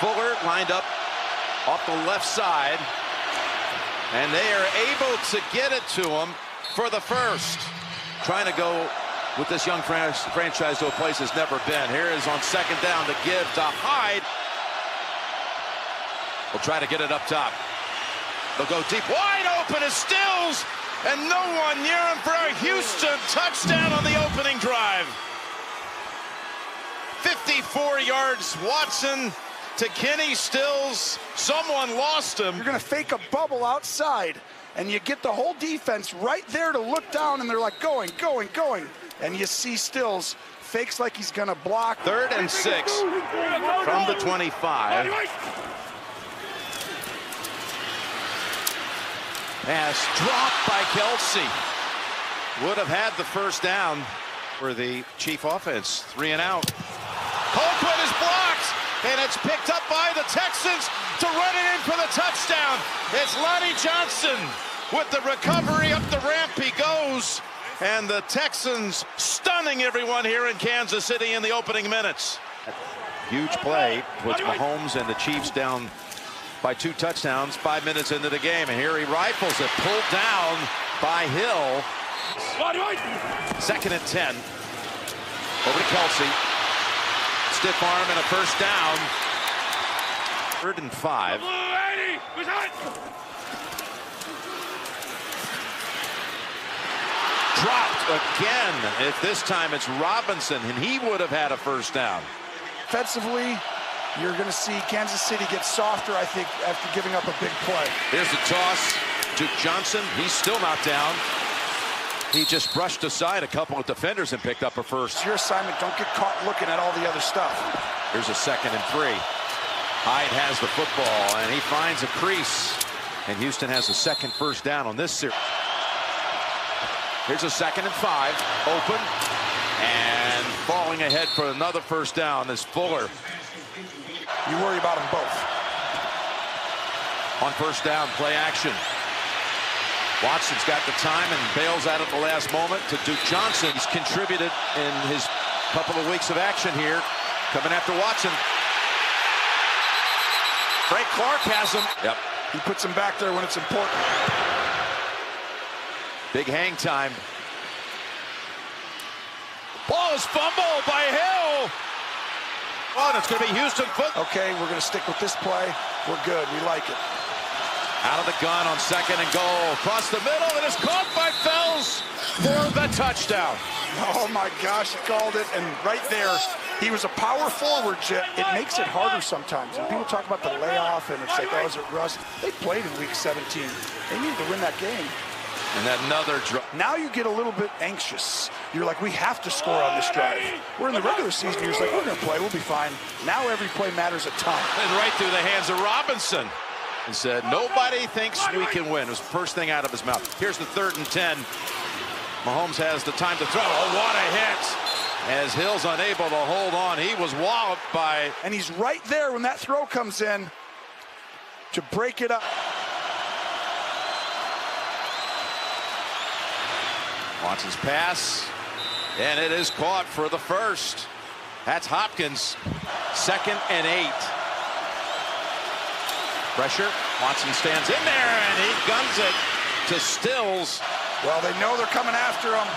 Fuller lined up off the left side. And they are able to get it to him for the first. Trying to go with this young franchise to a place it's never been. Here is on second down to give to Hyde. We'll try to get it up top. They'll go deep. Wide open is Stills. And no one near him for a Houston touchdown on the opening drive. 54 yards. Watson to Kenny Stills. Someone lost him. You're going to fake a bubble outside, and you get the whole defense right there to look down, and they're like going, going, going. And you see Stills fakes like he's going to block. Third and six from the 25. Pass dropped by Kelce. Would have had the first down for the Chief offense. Three and out. Colquitt is blocked, and it's picked up by the Texans to run it in for the touchdown. It's Lonnie Johnson with the recovery up the ramp. He goes, and the Texans stunning everyone here in Kansas City in the opening minutes. Huge play puts Mahomes and the Chiefs down by two touchdowns five minutes into the game. And here he rifles it, pulled down by Hill. Second and 10. Over to Kelce. Stiff arm and a first down. Third and five. Dropped again. If this time it's Robinson, and he would have had a first down. Offensively, you're going to see Kansas City get softer, I think, after giving up a big play. Here's the toss. Duke Johnson, he's still not down. He just brushed aside a couple of defenders and picked up a first. It's your assignment. Don't get caught looking at all the other stuff. Here's a second and three. Hyde has the football, and he finds a crease. And Houston has a second first down on this series. Here's a second and five. Open. And falling ahead for another first down is Fuller. You worry about them both. On first down, play action. Watson's got the time and bails out at the last moment to Duke Johnson. He's contributed in his couple of weeks of action here. Coming after Watson. Frank Clark has him. Yep. He puts him back there when it's important. Big hang time. Ball is fumbled by Hill. Oh, it's going to be Houston foot. Okay, we're going to stick with this play. We're good. We like it. Out of the gun on second and goal. Across the middle, and it's caught by Fells for the touchdown. Oh, my gosh, he called it. And right there, he was a power forward, It makes it harder sometimes. And people talk about the layoff, and it's like, oh, is it rust? They played in Week 17. They needed to win that game. And that another drive. Now you get a little bit anxious. You're like, we have to score on this drive. We're in the regular season. You're just like, we're going to play. We'll be fine. Now every play matters a ton. And right through the hands of Robinson. He said, nobody thinks we can win. It was the first thing out of his mouth. Here's the third and 10. Mahomes has the time to throw. Oh, what a hit. As Hill's unable to hold on. He was walloped by... And he's right there when that throw comes in to break it up. Watson's pass, and it is caught for the first. That's Hopkins, second and eight. Pressure, Watson stands in there, and he guns it to Stills. Well, they know they're coming after him.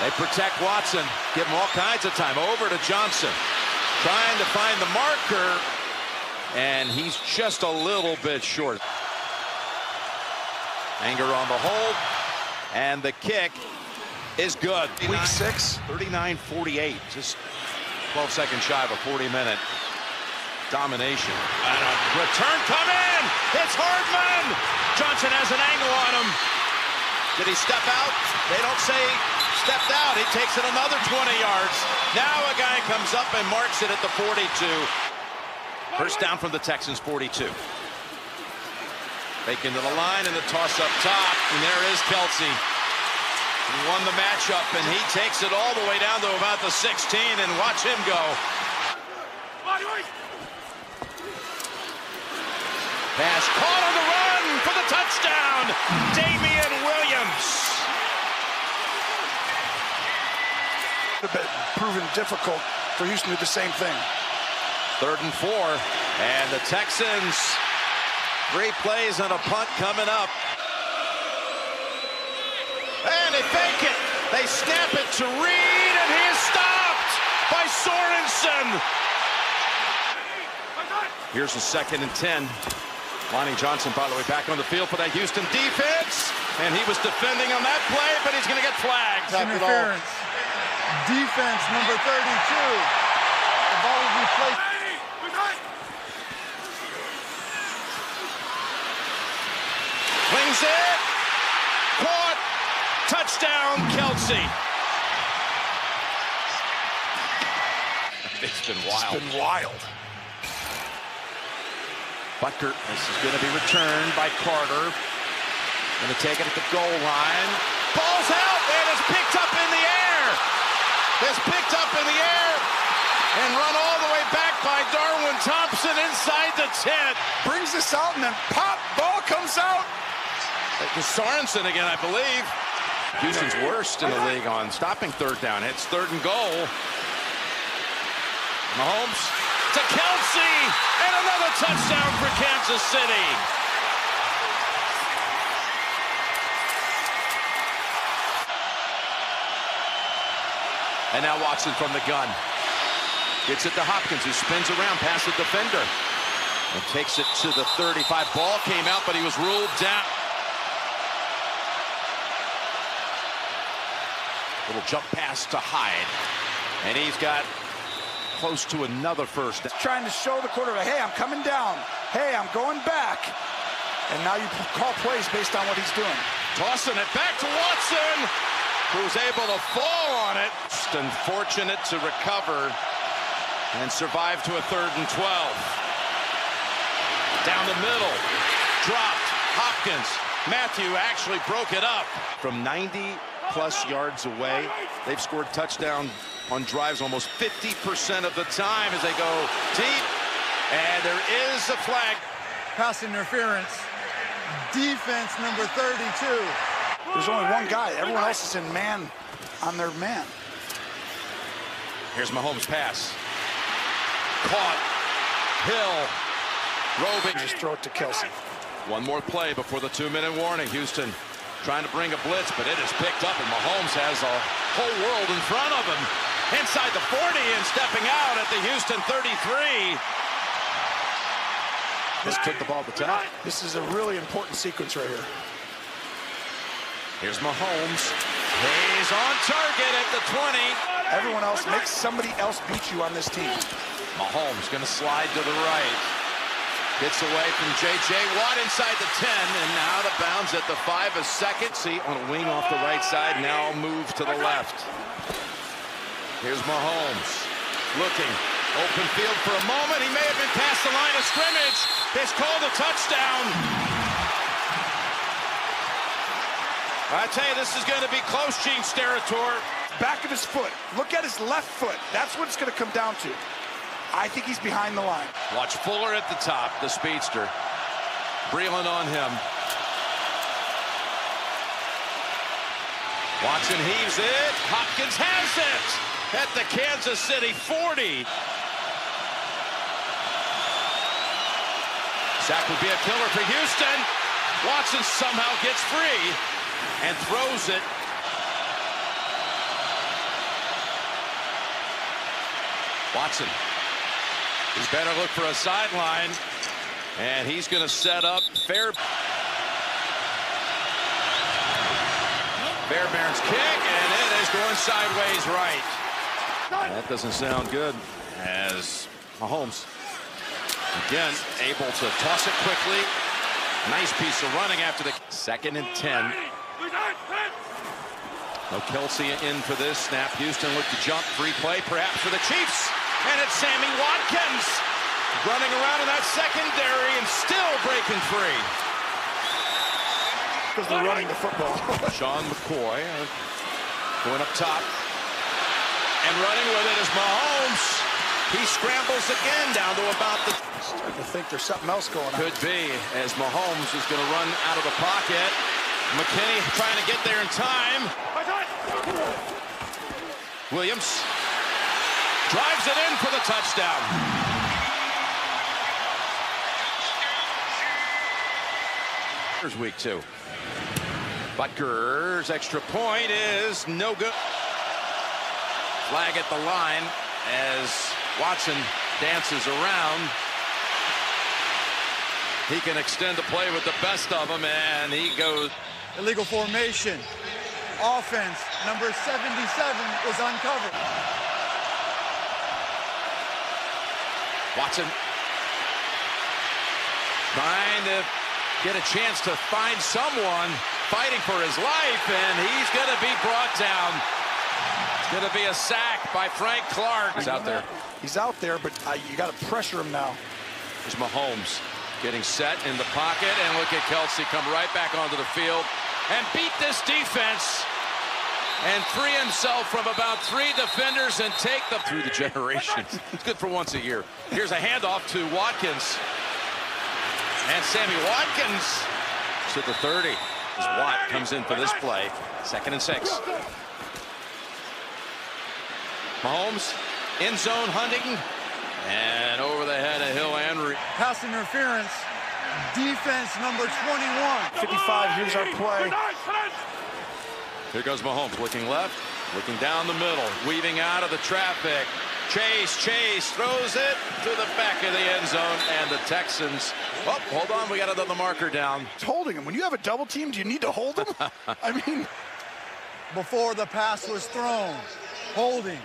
They protect Watson, give him all kinds of time. Over to Johnson, trying to find the marker, and he's just a little bit short. Anger on the hold. And the kick is good. Week six. 39-48. Just 12 seconds shy of a 40-minute domination. And a return come in. It's Hardman. Johnson has an angle on him. Did he step out? They don't say stepped out. He takes it another 20 yards. Now a guy comes up and marks it at the 42. First down from the Texans 42. Fake into the line and the toss up top. And there is Kelce. He won the matchup and he takes it all the way down to about the 16 and watch him go. Pass caught on the run for the touchdown. Damien Williams. have been proven difficult for Houston to do the same thing. Third and four. And the Texans, three plays and a punt coming up. And they fake it. They snap it to Reid, and he is stopped by Sorensen. Here's the second and 10. Lonnie Johnson, by the way, back on the field for that Houston defense. And he was defending on that play, but he's going to get flagged. Interference. Defense number 32. The ball will be placed. Flings it. Caught. Touchdown, Kelce. It's been wild. It's been wild. Butker, this is going to be returned by Carter. Going to take it at the goal line. Ball's out, and it's picked up in the air. It's picked up in the air and run all the way back by Darwin Thompson inside the 10. Brings this out, and then pop, ball comes out. It's Sorensen again, I believe. Houston's worst in the league on stopping third down. It's third and goal. Mahomes to Kelce, and another touchdown for Kansas City. And now Watson from the gun. Gets it to Hopkins, who spins around past the defender. And takes it to the 35. Ball came out, but he was ruled down. Little jump pass to Hyde. And he's got close to another first. Trying to show the quarterback, hey, I'm coming down. Hey, I'm going back. And now you call plays based on what he's doing. Tossing it back to Watson, who's able to fall on it. Just unfortunate to recover and survive to a third and 12. Down the middle, dropped. Hopkins. Mathieu actually broke it up. From 90 plus yards away, they've scored touchdown on drives almost 50% of the time as they go deep. And there is a flag. Pass interference. Defense number 32. There's only one guy. Everyone else is in man on their man. Here's Mahomes' pass. Caught. Hill. Roving. Just throw it to Kelce. One more play before the two-minute warning. Houston trying to bring a blitz, but it is picked up, and Mahomes has a whole world in front of him. Inside the 40 and stepping out at the Houston 33. This took the ball to top. This is a really important sequence right here. Here's Mahomes. He's on target at the 20. Everyone else makes somebody else beat you on this team. Mahomes going to slide to the right. Gets away from J.J. Watt inside the 10 and out of bounds at the 5 a second. See, on a wing off the right side, now move to the left. Here's Mahomes looking. Open field for a moment. He may have been past the line of scrimmage. It's called a touchdown. I tell you, this is going to be close, Gene Steratore. Back of his foot. Look at his left foot. That's what it's going to come down to. I think he's behind the line. Watch Fuller at the top, the speedster. Breeland on him. Watson heaves it. Hopkins has it at the Kansas City 40. Sack would be a killer for Houston. Watson somehow gets free and throws it. Watson He's better look for a sideline. And he's going to set up Fair. Fairbairn's kick, and it is going sideways right. That doesn't sound good as Mahomes, again, able to toss it quickly. Nice piece of running after the second and 10. No Kelce in for this snap. Houston looked to jump. Free play perhaps for the Chiefs. And it's Sammy Watkins running around in that secondary and still breaking free. Because they're running the football. Sean McCoy uh, going up top. And running with it is Mahomes. He scrambles again down to about the... Starting to think there's something else going on. Could be, as Mahomes is going to run out of the pocket. McKinney trying to get there in time. Williams drives it in for the touchdown. Here's week two. Butker's extra point is no good. Flag at the line as Watson dances around. He can extend the play with the best of them, and he goes. Illegal formation. Offense, number 77 is uncovered. Watson trying to get a chance to find someone fighting for his life, and he's going to be brought down. It's going to be a sack by Frank Clark. He's out there. He's out there, but uh, you got to pressure him now. There's Mahomes getting set in the pocket, and look at Kelce come right back onto the field and beat this defense and free himself from about three defenders and take them through the generations. it's good for once a year. Here's a handoff to Watkins. And Sammy Watkins to the 30 as Watt comes in for this play. Second and six. Mahomes in zone hunting and over the head of Hill Henry. Pass interference. Defense number 21. 55, here's our play. Here goes Mahomes looking left, looking down the middle, weaving out of the traffic. Chase, Chase throws it to the back of the end zone, and the Texans. Oh, hold on, we got another marker down. It's holding him. When you have a double team, do you need to hold him? I mean, Before the pass was thrown. Holding.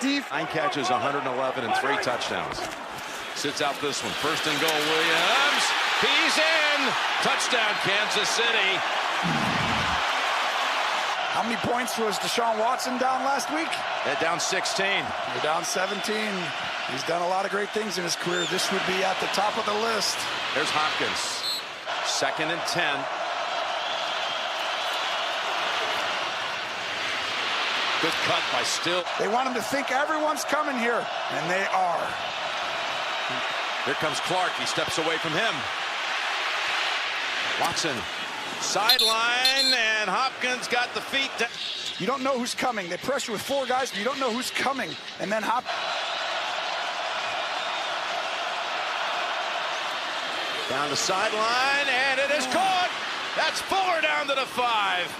Def Nine catches, 111, and three touchdowns. Sits out this one. First and goal, Williams. He's in. Touchdown, Kansas City. how many points was Deshaun Watson down last week? They're down 16. They're down 17. He's done a lot of great things in his career. This would be at the top of the list. There's Hopkins. Second and 10. Good cut by Still. They want him to think everyone's coming here, and they are. Here comes Clark. He steps away from him. Watson. Sideline, and Hopkins got the feet. You don't know who's coming. They pressure with four guys, but you don't know who's coming. And then Hop. Down the sideline, and it is caught. That's four down to the five.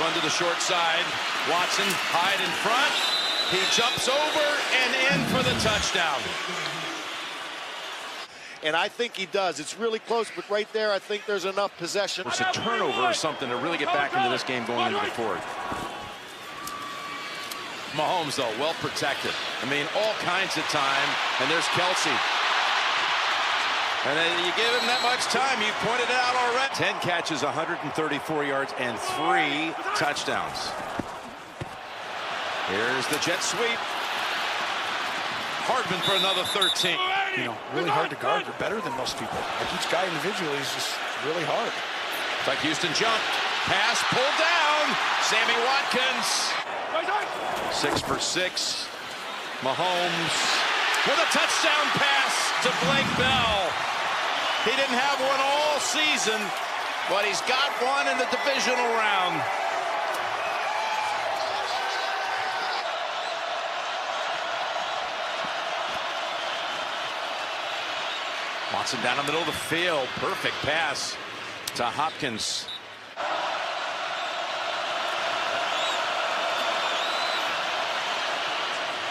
Run to the short side. Watson hide in front. He jumps over and in for the touchdown. And I think he does. It's really close, but right there, I think there's enough possession. It's a turnover or something to really get back into this game going into the fourth. Mahomes, though, well protected. I mean, all kinds of time. And there's Kelce. And then you give him that much time. You pointed it out already. 10 catches, 134 yards, and three touchdowns. Here's the jet sweep. Hardman for another 13. You know, really hard to guard. You're better than most people. Like each guy individually is just really hard. It's like Houston jumped. Pass pulled down. Sammy Watkins. Six for six. Mahomes with a touchdown pass to Blake Bell. He didn't have one all season, but he's got one in the divisional round. Watson down in the middle of the field. Perfect pass to Hopkins.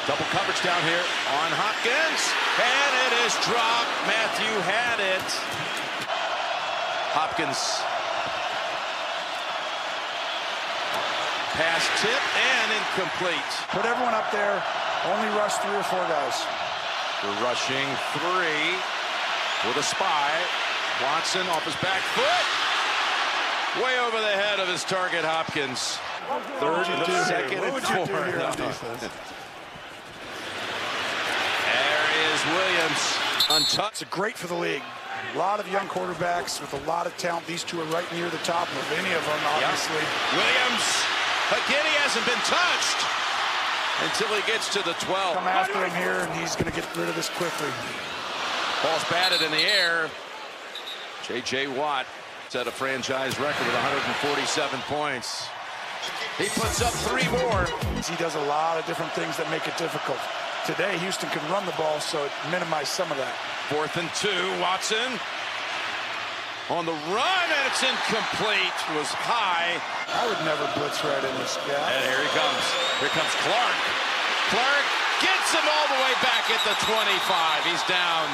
Double coverage down here on Hopkins. And it is dropped. Mathieu had it. Hopkins. Pass tip and incomplete. Put everyone up there. Only rush three or four guys. We're rushing three with a spy. Watson off his back foot. Way over the head of his target, Hopkins. Third, What would you do here? second, What and would you four. here on No. defense? There is Williams. Untouched. It's great for the league. A lot of young quarterbacks with a lot of talent. These two are right near the top of any of them, obviously. Williams. Again, he hasn't been touched until he gets to the 12. Come after him here, and he's going to get rid of this quickly. Ball's batted in the air. J.J. Watt set a franchise record with 147 points. He puts up three more. He does a lot of different things that make it difficult. Today, Houston can run the ball, so it minimized some of that. Fourth and two, Watson. On the run, and it's incomplete. It was high. I would never blitz right in this guy. And here he comes. Here comes Clark. Clark gets him all the way back at the 25. He's down